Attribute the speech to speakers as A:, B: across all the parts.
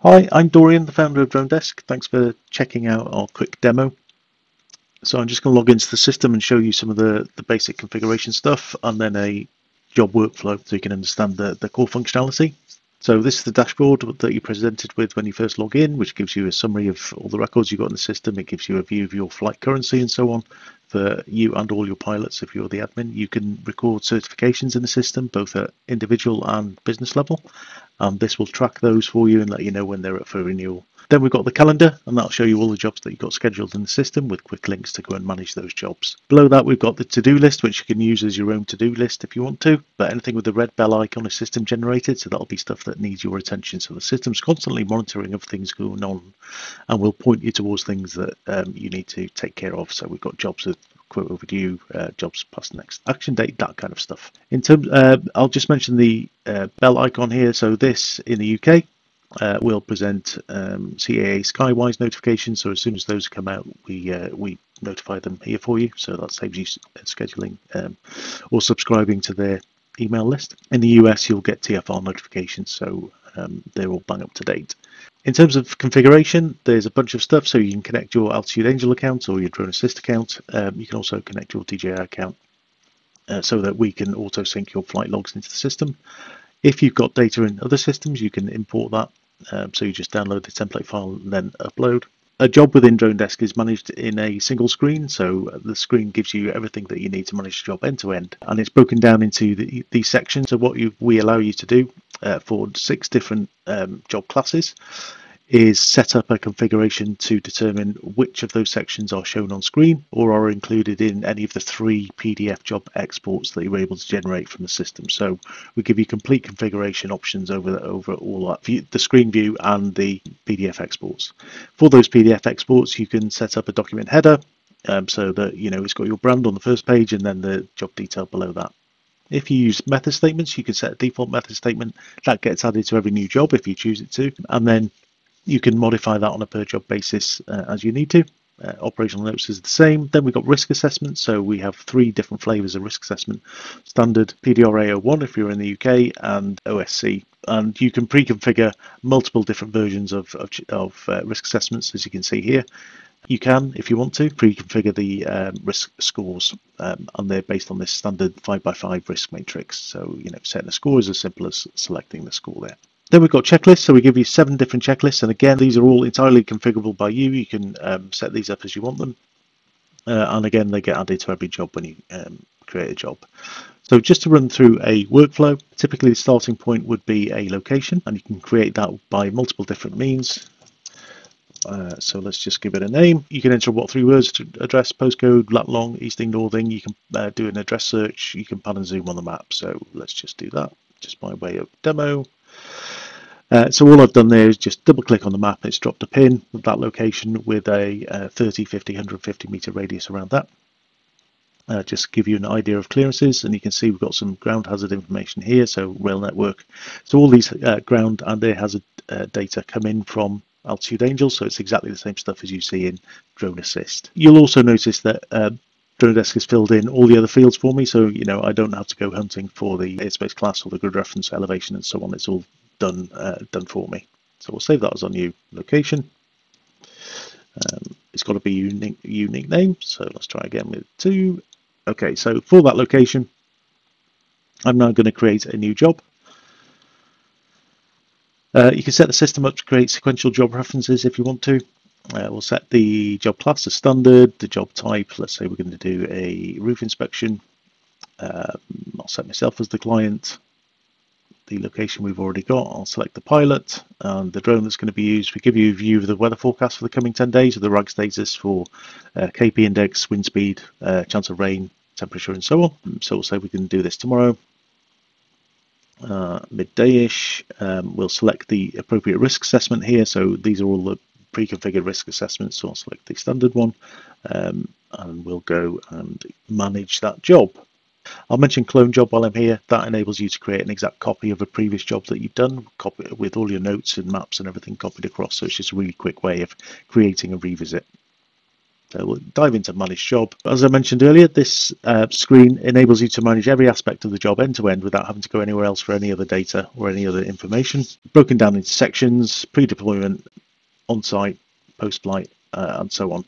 A: Hi, I'm Dorian, the founder of Dronedesk. Thanks for checking out our quick demo. So I'm just going to log into the system and show you some of the, the basic configuration stuff and then a job workflow so you can understand the, the core functionality. So this is the dashboard that you're presented with when you first log in, which gives you a summary of all the records you've got in the system. It gives you a view of your flight currency and so on for you and all your pilots. If you're the admin, you can record certifications in the system, both at individual and business level. And this will track those for you and let you know when they're up for renewal. Then we've got the calendar, and that'll show you all the jobs that you've got scheduled in the system with quick links to go and manage those jobs. Below that, we've got the to-do list, which you can use as your own to-do list if you want to. But anything with the red bell icon is system generated, so that'll be stuff that needs your attention. So the system's constantly monitoring of things going on, and will point you towards things that um, you need to take care of. So we've got jobs with quote overdue, uh, jobs past next action date, that kind of stuff. In terms, uh, I'll just mention the uh, bell icon here. So this in the UK uh, will present um, CAA Skywise notifications. So as soon as those come out, we uh, we notify them here for you. So that saves you scheduling um, or subscribing to their email list. In the US, you'll get TFR notifications, so um, they're all bang up to date. In terms of configuration, there's a bunch of stuff. So you can connect your Altitude Angel account or your Drone Assist account. Um, you can also connect your DJI account uh, so that we can auto sync your flight logs into the system. If you've got data in other systems, you can import that. Um, so you just download the template file and then upload. A job within Dronedesk is managed in a single screen, so the screen gives you everything that you need to manage the job end to end, and it's broken down into the, these sections. So what you, we allow you to do uh, for six different um, job classes is set up a configuration to determine which of those sections are shown on screen or are included in any of the three PDF job exports that you're able to generate from the system. So we give you complete configuration options over over all that view, the screen view and the PDF exports. For those PDF exports, you can set up a document header um, so that you know it's got your brand on the first page and then the job detail below that. If you use method statements, you can set a default method statement that gets added to every new job if you choose it to, and then you can modify that on a per job basis uh, as you need to. Uh, operational notes is the same. Then we've got risk assessment. So we have three different flavors of risk assessment standard PDRA 01 if you're in the UK and OSC. And you can pre configure multiple different versions of, of, of uh, risk assessments, as you can see here. You can, if you want to, pre-configure the um, risk scores, um, and they're based on this standard 5x5 risk matrix. So, you know, setting a score is as simple as selecting the score there. Then we've got checklists, so we give you seven different checklists, and again, these are all entirely configurable by you. You can um, set these up as you want them, uh, and again, they get added to every job when you um, create a job. So just to run through a workflow, typically the starting point would be a location, and you can create that by multiple different means. Uh, so let's just give it a name. You can enter what three words to address, postcode, lat long, easting, northing. You can uh, do an address search. You can pan and zoom on the map. So let's just do that just by way of demo. Uh, so all I've done there is just double click on the map. It's dropped a pin of that location with a uh, 30, 50, 150 meter radius around that. Uh, just give you an idea of clearances and you can see we've got some ground hazard information here so rail network so all these uh, ground and air hazard uh, data come in from altitude angel so it's exactly the same stuff as you see in drone assist you'll also notice that uh, Dronedesk has filled in all the other fields for me so you know I don't have to go hunting for the airspace class or the grid reference elevation and so on it's all done uh, done for me. So we'll save that as our new location. Um, it's got to be unique unique name. So let's try again with two. Okay, so for that location, I'm now going to create a new job. Uh, you can set the system up to create sequential job references if you want to. Uh, we'll set the job class as standard, the job type. Let's say we're going to do a roof inspection. Um, I'll set myself as the client the location we've already got. I'll select the pilot and the drone that's going to be used. We give you a view of the weather forecast for the coming 10 days of the RAG status for uh, KP index, wind speed, uh, chance of rain, temperature and so on. So we'll say we can do this tomorrow. Uh, midday-ish, um, we'll select the appropriate risk assessment here. So these are all the pre-configured risk assessments. So I'll select the standard one um, and we'll go and manage that job. I'll mention clone job while I'm here. That enables you to create an exact copy of a previous job that you've done, copy with all your notes and maps and everything copied across. So it's just a really quick way of creating a revisit. So we'll dive into manage job. As I mentioned earlier, this uh, screen enables you to manage every aspect of the job end to end without having to go anywhere else for any other data or any other information. Broken down into sections, pre-deployment, on-site, post-flight, uh, and so on.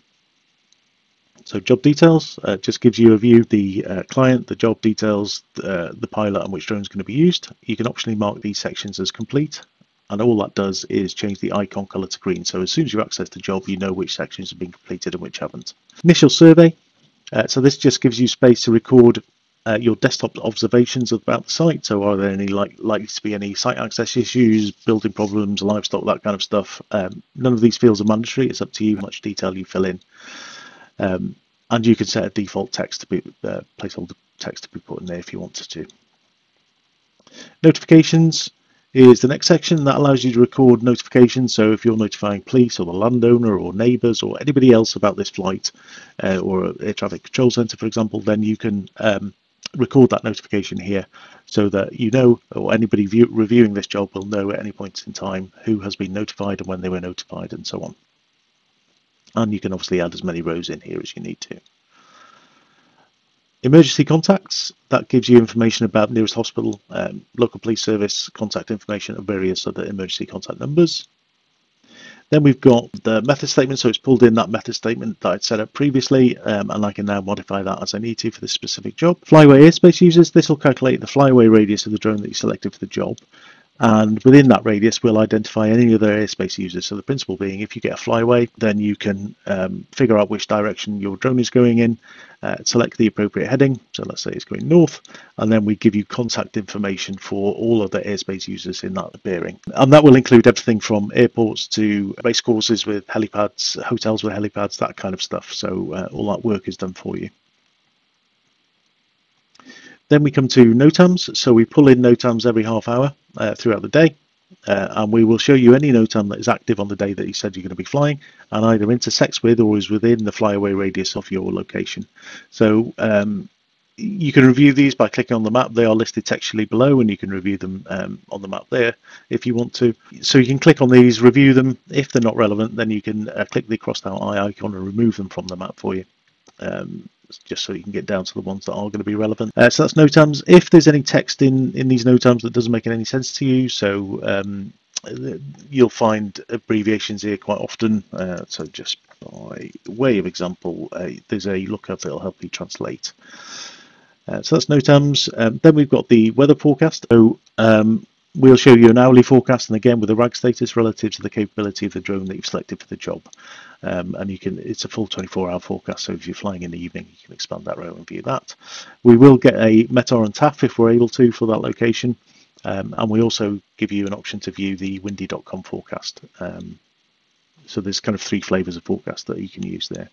A: So job details uh, just gives you a view of the uh, client, the job details, uh, the pilot and which drone is going to be used. You can optionally mark these sections as complete and all that does is change the icon color to green. So as soon as you access the job, you know which sections have been completed and which haven't. Initial survey. Uh, so this just gives you space to record uh, your desktop observations about the site. So are there any like likely to be any site access issues, building problems, livestock, that kind of stuff? Um, none of these fields are mandatory. It's up to you how much detail you fill in. Um, and you can set a default text to be uh, placeholder text to be put in there if you wanted to. Notifications is the next section that allows you to record notifications. So if you're notifying police or the landowner or neighbours or anybody else about this flight uh, or air traffic control centre, for example, then you can um, record that notification here so that you know or anybody view, reviewing this job will know at any point in time who has been notified and when they were notified and so on. And you can obviously add as many rows in here as you need to. Emergency contacts, that gives you information about nearest hospital, um, local police service, contact information and various other emergency contact numbers. Then we've got the method statement, so it's pulled in that method statement that I'd set up previously, um, and I can now modify that as I need to for this specific job. Flyaway airspace users, this will calculate the flyaway radius of the drone that you selected for the job. And within that radius, we'll identify any other airspace users. So the principle being, if you get a flyaway, then you can um, figure out which direction your drone is going in, uh, select the appropriate heading. So let's say it's going north, and then we give you contact information for all of the airspace users in that bearing. And that will include everything from airports to race courses with helipads, hotels with helipads, that kind of stuff. So uh, all that work is done for you. Then we come to NOTAMs. So we pull in NOTAMs every half hour uh, throughout the day. Uh, and we will show you any NOTAM that is active on the day that you said you're going to be flying and either intersects with or is within the flyaway radius of your location. So um, you can review these by clicking on the map. They are listed textually below and you can review them um, on the map there if you want to. So you can click on these, review them. If they're not relevant, then you can uh, click the crossed out eye icon and remove them from the map for you. Um, just so you can get down to the ones that are going to be relevant. Uh, so that's no NOTAMs. If there's any text in, in these no NOTAMs that doesn't make any sense to you, so um, you'll find abbreviations here quite often. Uh, so just by way of example, uh, there's a lookup that'll help you translate. Uh, so that's NOTAMs. Um, then we've got the weather forecast. So um, we'll show you an hourly forecast and again with the RAG status relative to the capability of the drone that you've selected for the job. Um, and you can it's a full 24 hour forecast so if you're flying in the evening you can expand that row and view that. We will get a METAR and TAF if we're able to for that location. Um, and we also give you an option to view the windy.com forecast. Um, so there's kind of three flavors of forecast that you can use there.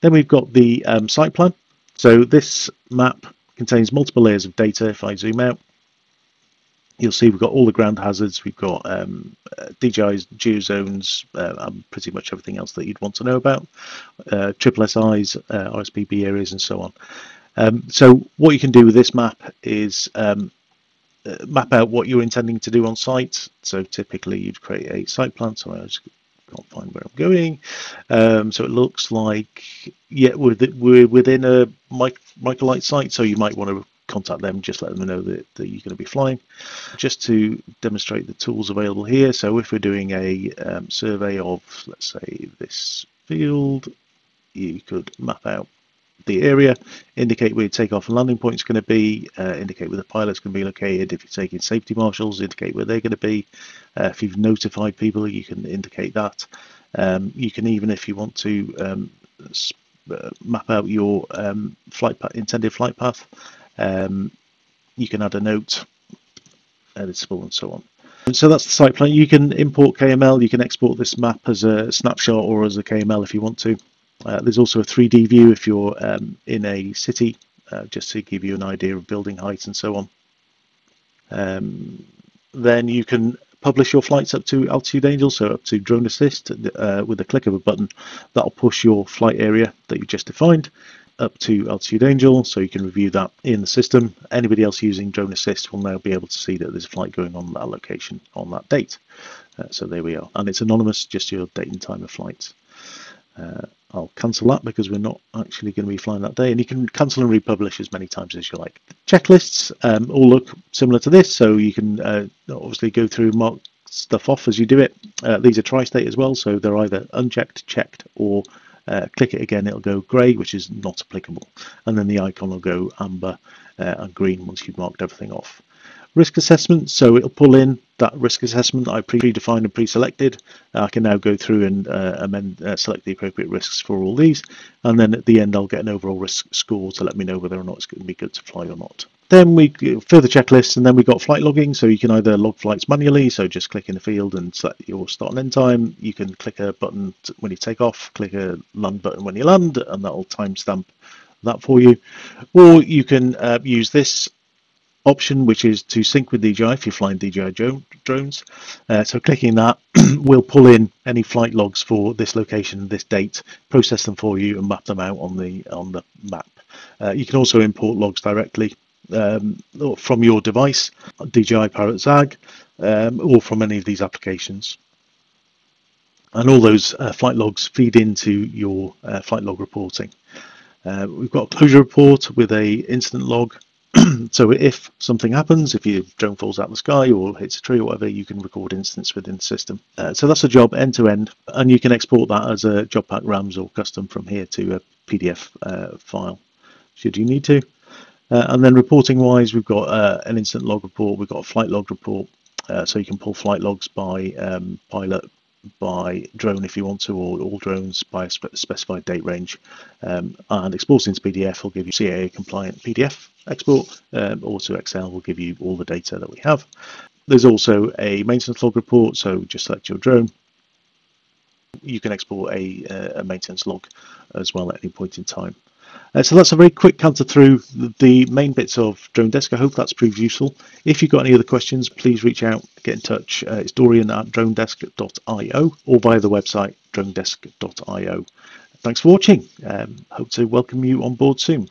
A: Then we've got the um, site plan. So this map contains multiple layers of data if I zoom out you'll see we've got all the ground hazards, we've got um, uh, DJI's geozones, uh, and pretty much everything else that you'd want to know about, uh, triple SIs, uh, RSPB areas, and so on. Um, so what you can do with this map is um, uh, map out what you're intending to do on site. So typically you'd create a site plan. So I just can't find where I'm going. Um, so it looks like yeah we're, we're within a mic microlight site. So you might want to contact them, just let them know that, that you're going to be flying. Just to demonstrate the tools available here, so if we're doing a um, survey of, let's say, this field, you could map out the area, indicate where your takeoff and landing point is going to be, uh, indicate where the pilot's going to be located. If you're taking safety marshals, indicate where they're going to be. Uh, if you've notified people, you can indicate that. Um, you can even, if you want to, um, uh, map out your um, flight path, intended flight path um, you can add a note, editable and so on. So that's the site plan. You can import KML, you can export this map as a snapshot or as a KML if you want to. Uh, there's also a 3D view if you're um, in a city, uh, just to give you an idea of building height and so on. Um, then you can publish your flights up to Altitude Angel, so up to Drone Assist uh, with a click of a button. That'll push your flight area that you just defined up to Altitude Angel, so you can review that in the system. Anybody else using Drone Assist will now be able to see that there's a flight going on that location on that date. Uh, so there we are. And it's anonymous, just your date and time of flight. Uh, I'll cancel that because we're not actually going to be flying that day and you can cancel and republish as many times as you like. Checklists um, all look similar to this so you can uh, obviously go through mark stuff off as you do it. Uh, these are tri-state as well so they're either unchecked, checked or uh, click it again it'll go grey which is not applicable and then the icon will go amber uh, and green once you've marked everything off risk assessment. So it'll pull in that risk assessment I predefined and pre-selected. I can now go through and uh, amend, uh, select the appropriate risks for all these. And then at the end, I'll get an overall risk score to let me know whether or not it's going to be good to fly or not. Then we further checklists and then we've got flight logging. So you can either log flights manually. So just click in the field and set your start and end time. You can click a button when you take off, click a land button when you land, and that'll timestamp that for you. Or you can uh, use this option, which is to sync with DJI if you're flying DJI drones. Uh, so clicking that will pull in any flight logs for this location, this date, process them for you and map them out on the on the map. Uh, you can also import logs directly um, from your device, DJI Parrot Zag, um, or from any of these applications. And all those uh, flight logs feed into your uh, flight log reporting. Uh, we've got a closure report with a incident log so if something happens, if your drone falls out of the sky or hits a tree or whatever, you can record incidents within the system. Uh, so that's a job end to end, and you can export that as a job pack RAMs or custom from here to a PDF uh, file, should you need to. Uh, and then reporting wise, we've got uh, an incident log report, we've got a flight log report, uh, so you can pull flight logs by um, pilot, by drone if you want to, or all drones by a spe specified date range. Um, and exporting to PDF will give you CAA compliant PDF export, um, or to Excel will give you all the data that we have. There's also a maintenance log report, so just select your drone. You can export a, uh, a maintenance log as well at any point in time. Uh, so that's a very quick canter through the main bits of Dronedesk. I hope that's proved useful. If you've got any other questions, please reach out, get in touch. Uh, it's Dorian at dronedesk.io or via the website dronedesk.io. Thanks for watching. Um, hope to welcome you on board soon.